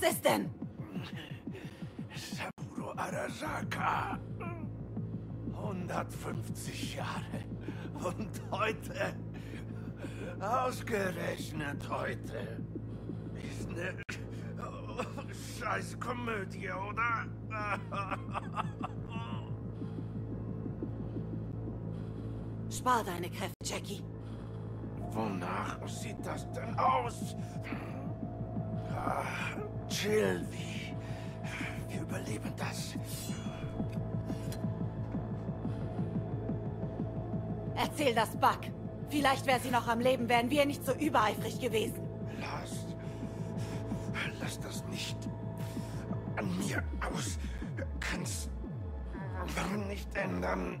Was ist denn? Saburo Arasaka. 150 Jahre. Und heute, ausgerechnet heute, ist eine scheiß Komödie, oder? Spar deine Kräfte, Jackie. Wonach sieht das denn aus? Chill, wie. Wir überleben das. Erzähl das Buck. Vielleicht wäre sie noch am Leben, wären wir nicht so übereifrig gewesen. Lass. Lass das nicht an mir aus. Kannst man nicht ändern.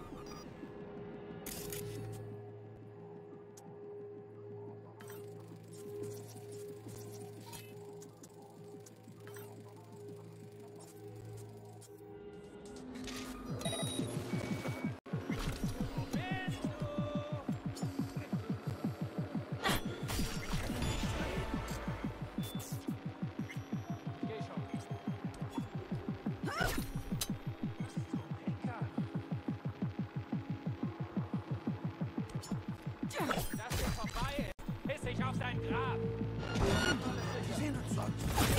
Dass er vorbei piss ich auf sein Grab. Wir sehen uns sonst.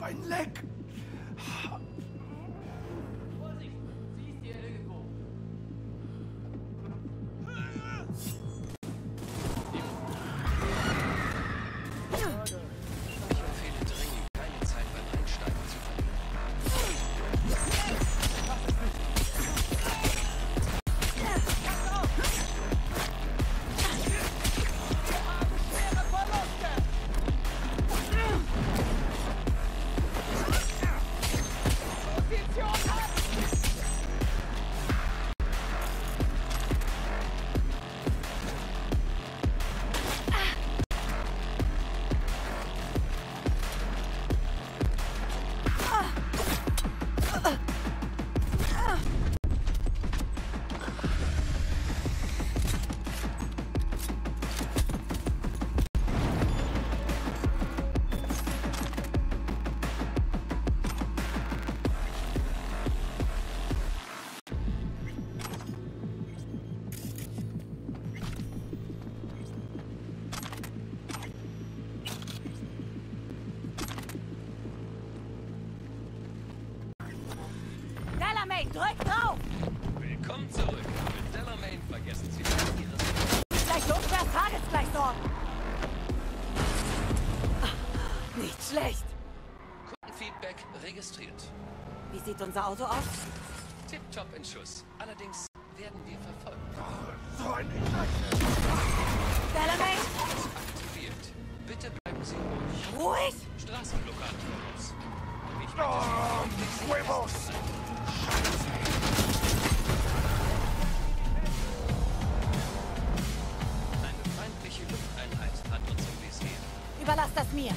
Ich hab ein Leck. Unser Auto aus? Tipptopp in Schuss. Allerdings werden wir verfolgt. So ein Dreck. Delamain, Aktiviert. Bitte bleiben Sie ruhig. ruhig! Straßenblockade voraus. Ich bitte Oh, Huevos. Sie, eine feindliche Lufteinheit hat uns im Visier. Überlass das mir.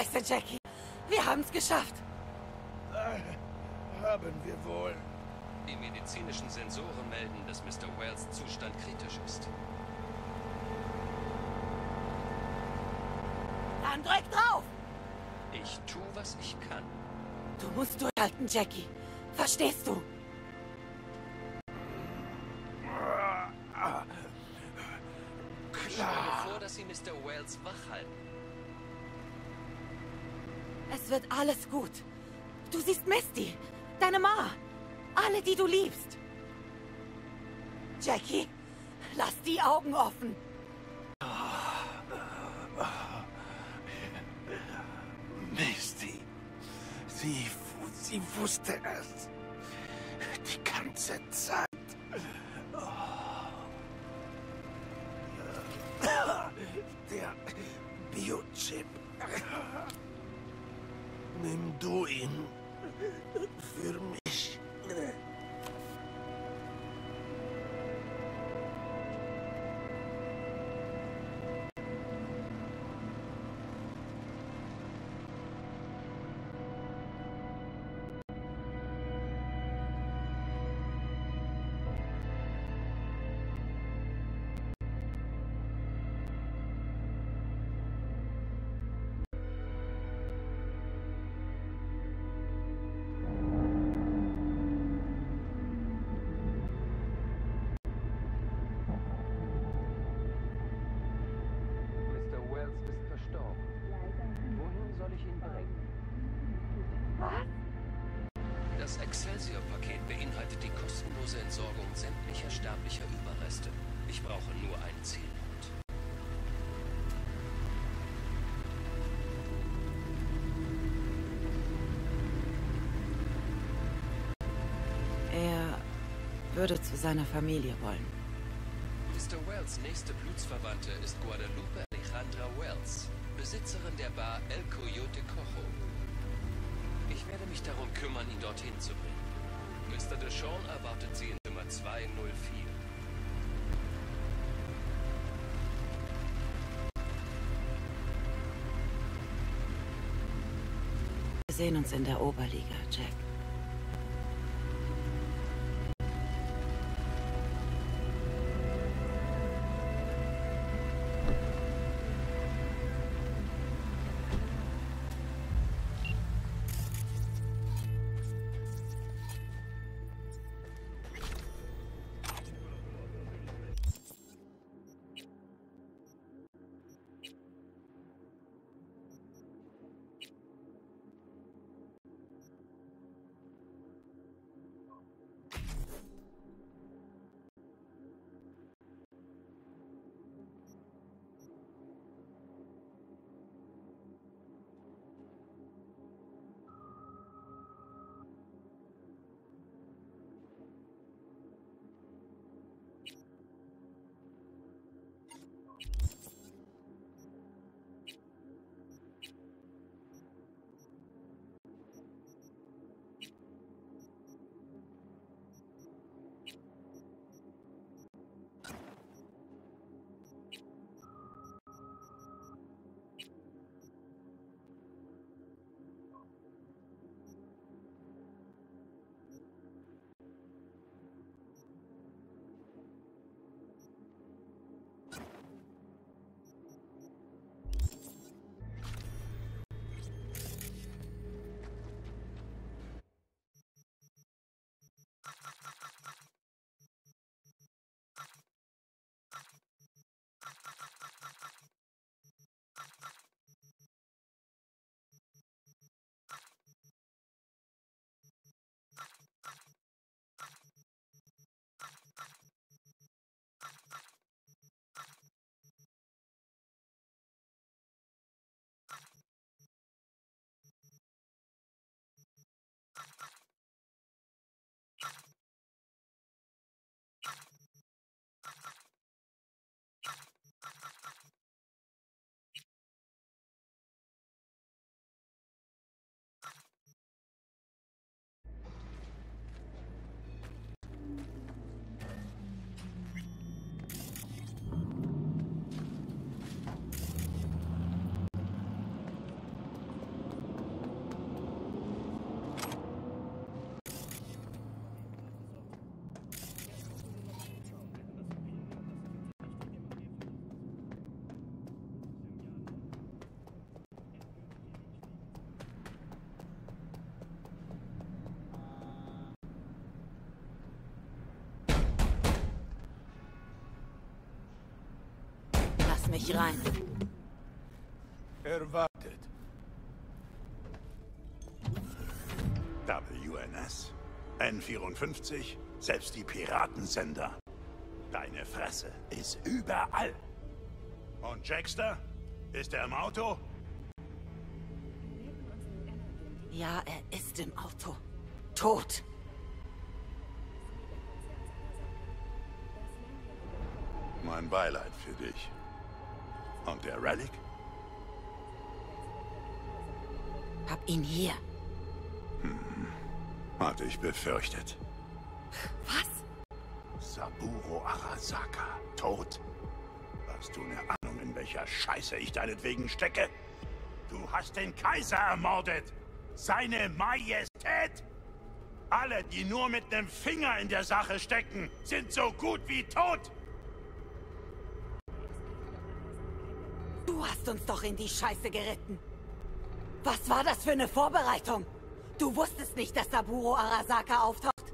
Scheiße, Jackie. Wir haben's geschafft. Haben wir wohl. Die medizinischen Sensoren melden, dass Mr. Wells Zustand kritisch ist. Dann drück drauf! Ich tue, was ich kann. Du musst durchhalten, Jackie. Verstehst du? Liebst. Jackie, lass die Augen offen. Misty. Sie, sie wusste es. Die ganze Zeit. Der Biochip. Nimm du ihn. Für mich. Würde zu seiner Familie wollen. Mr. Wells nächste Blutsverwandte ist Guadalupe Alejandra Wells, Besitzerin der Bar El Coyote Cojo. Ich werde mich darum kümmern, ihn dorthin zu bringen. Mr. Deshawn erwartet sie in Zimmer 204. Wir sehen uns in der Oberliga, Jack. Mich rein. Erwartet. WNS. N54, selbst die Piratensender. Deine Fresse ist überall. Und Jackster? Ist er im Auto? Ja, er ist im Auto. Tot. Mein Beileid für dich. Und der Relic? Hab ihn hier. Hatte ich befürchtet. Was? Saburo Arasaka, tot? Hast du eine Ahnung, in welcher Scheiße ich deinetwegen stecke? Du hast den Kaiser ermordet! Seine Majestät! Alle, die nur mit einem Finger in der Sache stecken, sind so gut wie tot! Du hast uns doch in die Scheiße geritten. Was war das für eine Vorbereitung? Du wusstest nicht, dass Saburo Arasaka auftaucht?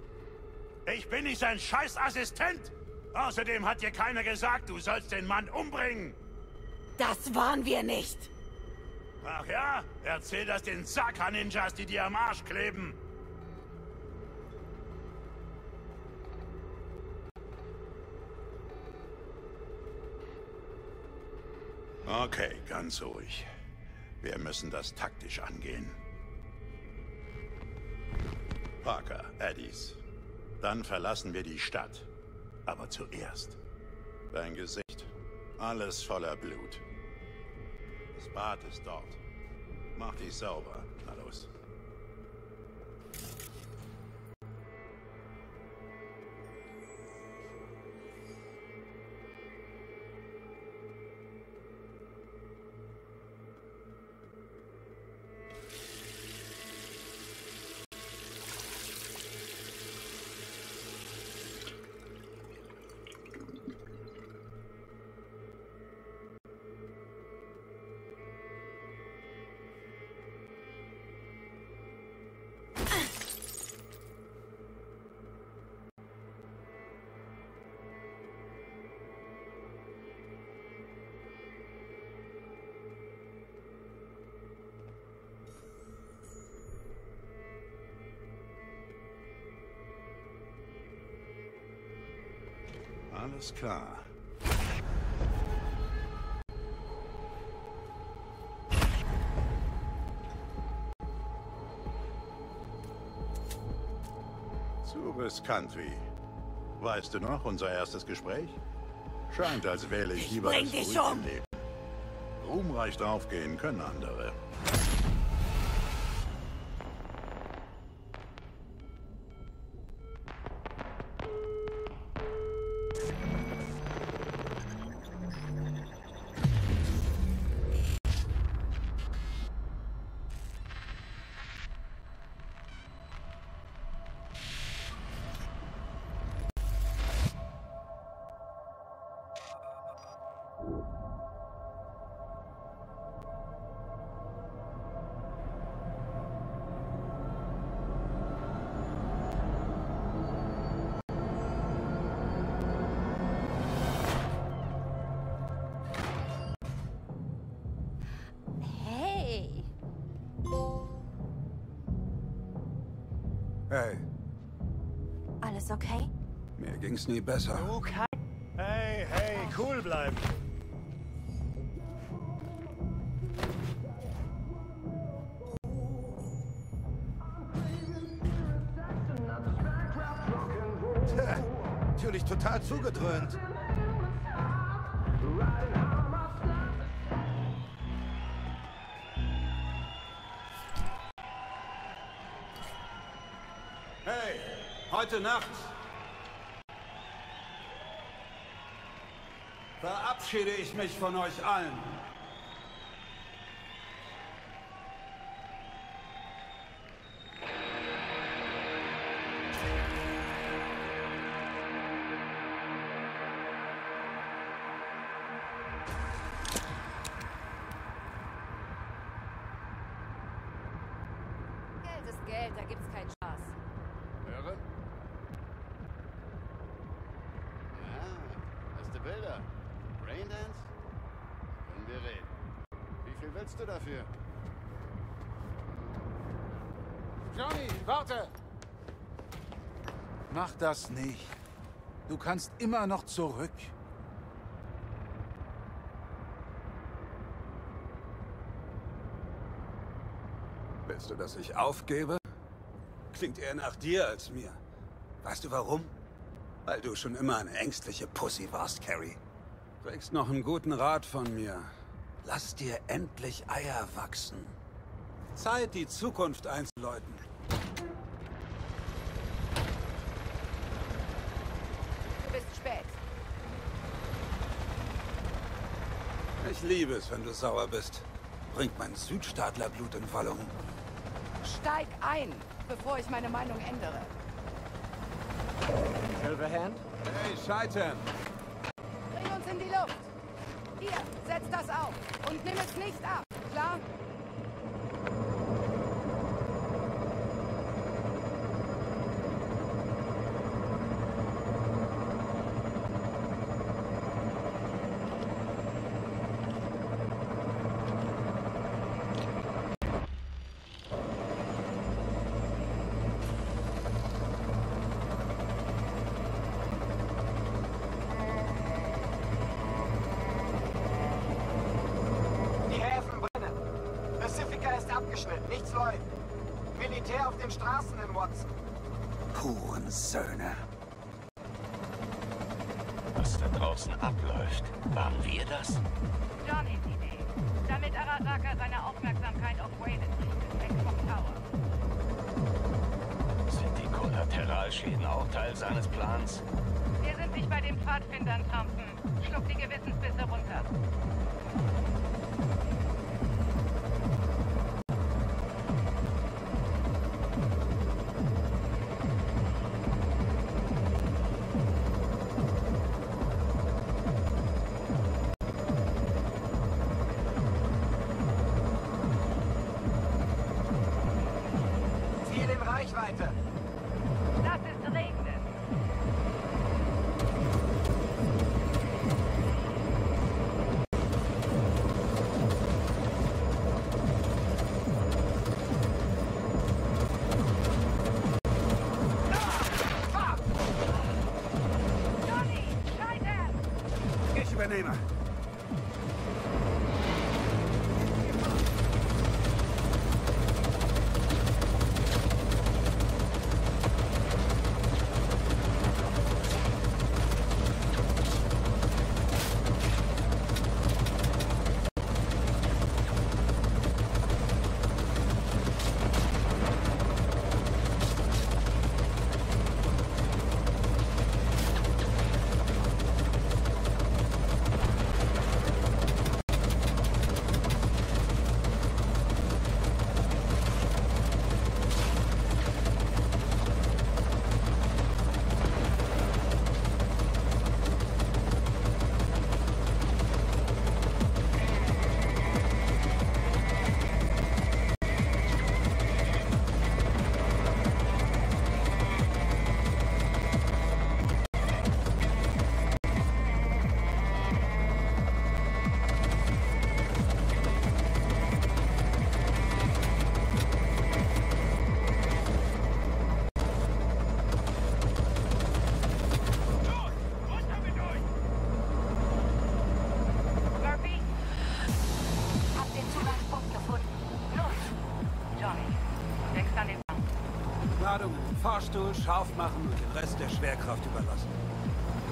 Ich bin nicht sein Scheißassistent! Außerdem hat dir keiner gesagt, du sollst den Mann umbringen! Das waren wir nicht. Ach ja? Erzähl das den Saka-Ninjas, die dir am Arsch kleben! Okay, ganz ruhig. Wir müssen das taktisch angehen. Parker, Eddies. Dann verlassen wir die Stadt. Aber zuerst. Dein Gesicht. Alles voller Blut. Das Bad ist dort. Mach dich sauber. Na los. Alles klar. Zu riskant wie. Weißt du noch, unser erstes Gespräch? Scheint, als wähle ich, Ich lieber bring das dich um. Leben. Ruhmreich draufgehen können andere. Okay? mir ging's nie besser. Hey, hey, cool bleiben. Tja, Natürlich total zugedröhnt. Hey, heute Nacht verabschiede ich mich von euch allen. Zahlst du dafür? Johnny, warte! Mach das nicht. Du kannst immer noch zurück. Willst du, dass ich aufgebe? Klingt eher nach dir als mir. Weißt du warum? Weil du schon immer eine ängstliche Pussy warst, Carrie. Kriegst noch einen guten Rat von mir. Lass dir endlich Eier wachsen. Zeit, die Zukunft einzuläuten. Du bist spät. Ich liebe es, wenn du sauer bist. Bringt mein Südstaatlerblut in Wallung. Steig ein, bevor ich meine Meinung ändere. Silverhand? Hey, Scheitern! Bring uns in die Luft. Hier, setz das auf. Und nimm es nicht ab, klar? Den Straßen in Watson. Hurensöhne. Was da draußen abläuft, waren wir das? Johnnys Idee. Damit Arasaka seine Aufmerksamkeit auf Wayland richtet, weg vom Tower. Sind die Kollateralschäden auch Teil seines Plans? Wir sind nicht bei den Pfadfindern, Thompson. Schluck die Gewissensbisse runter. Fahrstuhl, scharf machen und den Rest der Schwerkraft überlassen.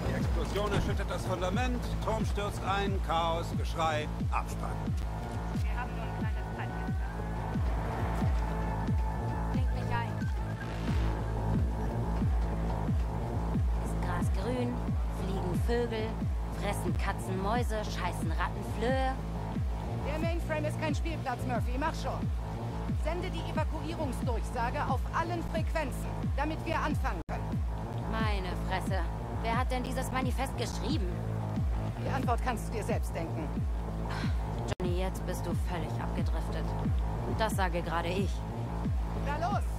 Die Explosion erschüttert das Fundament, Turm stürzt ein, Chaos, Geschrei, Abspann. Wir haben nur ein kleines Zeitfenster. Klingt mich ein. Ist Gras grün, fliegen Vögel, fressen Katzen Mäuse, scheißen Ratten Flöhe. Der Mainframe ist kein Spielplatz, Murphy. Mach schon. Sende die Evakuierungsdurchsage auf allen Frequenzen, damit wir anfangen können. Meine Fresse. Wer hat denn dieses Manifest geschrieben? Die Antwort kannst du dir selbst denken. Johnny, jetzt bist du völlig abgedriftet. Und das sage gerade ich. Na los!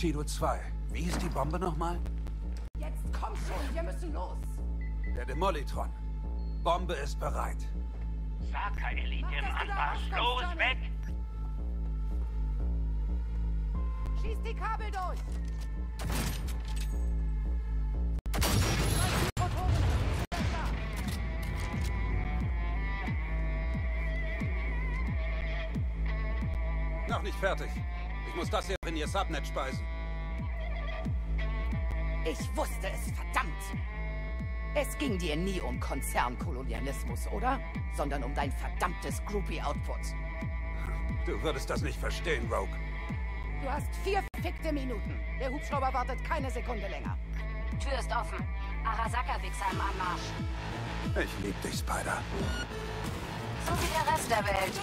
Bushido 2. Wie ist die Bombe nochmal? Jetzt komm schon, wir müssen los. Der Demolitron. Bombe ist bereit. Saka-Elite im Anmarsch. Los, weg! Schieß die Kabel durch. Noch nicht fertig. Ich muss das hier in ihr Subnet speisen. Ich wusste es, verdammt. Es ging dir nie um Konzernkolonialismus, oder? Sondern um dein verdammtes Groupie-Output. Du würdest das nicht verstehen, Rogue. Du hast vier fickte Minuten. Der Hubschrauber wartet keine Sekunde länger. Tür ist offen. Arasaka-Wichser im Anmarsch. Ich lieb dich, Spider. So wie der Rest der Welt.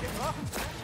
Wir brauchen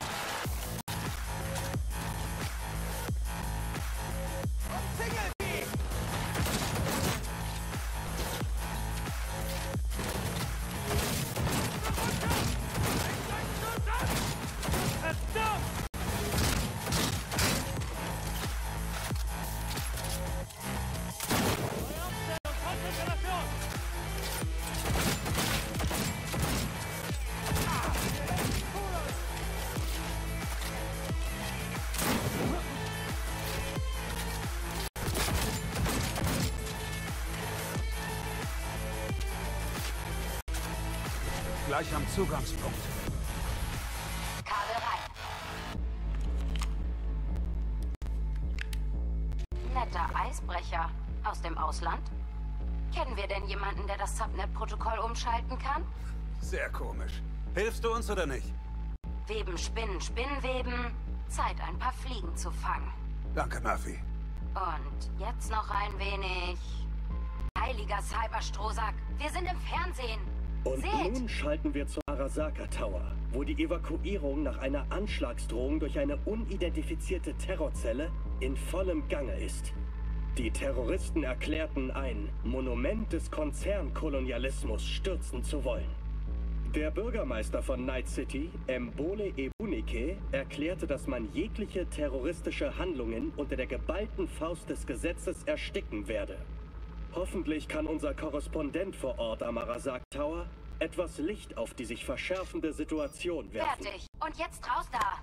Gleich am Zugangspunkt. Kabel rein. Netter Eisbrecher. Aus dem Ausland? Kennen wir denn jemanden, der das Subnet-Protokoll umschalten kann? Sehr komisch. Hilfst du uns oder nicht? Weben, Spinnen, Spinnweben. Zeit, ein paar Fliegen zu fangen. Danke, Murphy. Und jetzt noch ein wenig... Heiliger Cyberstrohsack, wir sind im Fernsehen. Und Seht! nun schalten wir zur Arasaka Tower, wo die Evakuierung nach einer Anschlagsdrohung durch eine unidentifizierte Terrorzelle in vollem Gange ist. Die Terroristen erklärten, ein Monument des Konzernkolonialismus stürzen zu wollen. Der Bürgermeister von Night City, Mbole Ebunike, erklärte, dass man jegliche terroristische Handlungen unter der geballten Faust des Gesetzes ersticken werde. Hoffentlich kann unser Korrespondent vor Ort am Arasaka Tower etwas Licht auf die sich verschärfende Situation werfen. Fertig. Und jetzt raus da.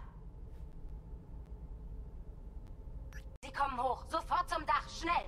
Sie kommen hoch. Sofort zum Dach. Schnell.